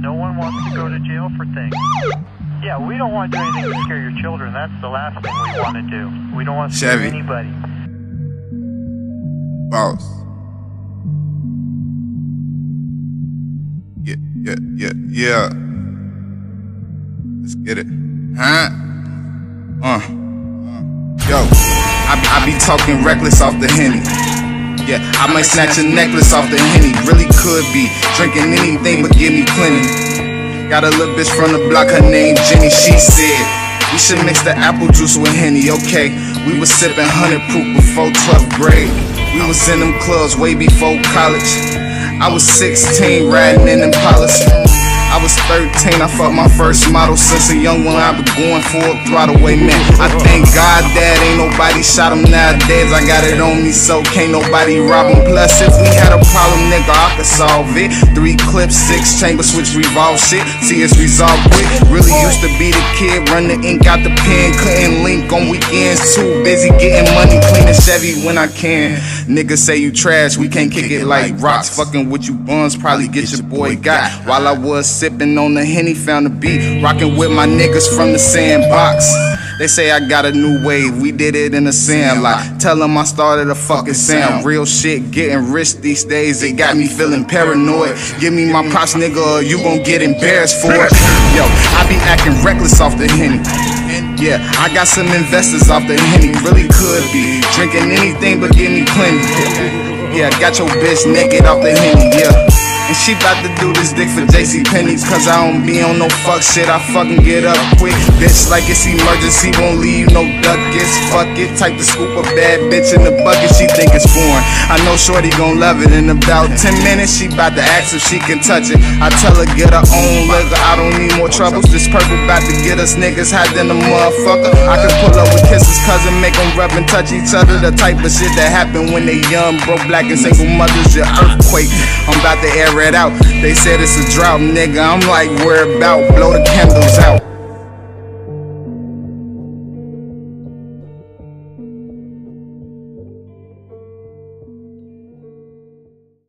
No one wants to go to jail for things. Yeah, we don't want to do anything to scare your children. That's the last thing we want to do. We don't want to scare Chevy. anybody. Boss. Yeah, yeah, yeah, yeah. Let's get it. Huh? Uh. Yo, I, I be talking reckless off the henny. Yeah, I might snatch a necklace off the henny. Really could be drinking anything but give me plenty. Got a little bitch from the block, her name Jenny. She said we should mix the apple juice with henny. Okay, we was sipping hundred proof before 12th grade. We was in them clubs way before college. I was 16, riding in them policies. I was 13, I fucked my first model since a young one. I been going for a throttle way, man. I thank God that ain't nobody shot him nowadays. I got it on me, so can't nobody rob him. Plus, if we had a problem, nigga, I could solve it. Three clips, six chambers, switch revolve shit. See, it's resolved quick. Really used to be the kid, run the ink out the pen. Couldn't link on weekends, too busy getting money, cleaning Chevy when I can. Niggas say you trash, we can't kick it like rocks. Fucking with you buns, probably get your boy got. While I was sipping on the henny, found the beat. Rocking with my niggas from the sandbox. They say I got a new wave, we did it in the sand lot. Tell them I started a fucking sound. Real shit, getting rich these days, it got me feeling paranoid. Give me my props, nigga, or you gon' get embarrassed for it. Yo, I be acting reckless off the henny. Yeah, I got some investors off the henny, really could be drinking anything but give me plenty. Yeah, got your bitch naked off the henny, yeah. And she bout to do this dick for JC Penney's Cause I don't be on no fuck shit, I fucking get up quick. Bitch, like it's emergency, won't leave no duckets Fuck it, type to scoop a bad bitch in the bucket, she think it's foreign I know Shorty gon' love it in about 10 minutes She bout to ask if she can touch it. I tell her get her own liquor, I don't need more troubles. This purple bout to get us niggas hot than a motherfucker. I can pull up with kisses, cousin, make them rub and touch each other. The type of shit that happen when they young, broke, black and single mothers Your earthquake, I'm about to air it out. They said it's a drought, nigga, I'm like, where about? Blow the candles out